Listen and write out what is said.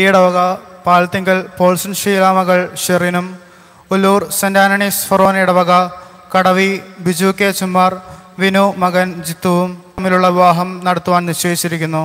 ഈ പാൽത്തിങ്കൽ പോൾസൺ ഷീല ഷെറിനും Ulloor saint Antony's ഫൊറോൻ ഇടവക കടവി ബിജു കെ ചുമാർ വിനു മകൻ ജിത്തുവും തമ്മിലുള്ള വിവാഹം നടത്തുവാൻ നിശ്ചയിച്ചിരിക്കുന്നു.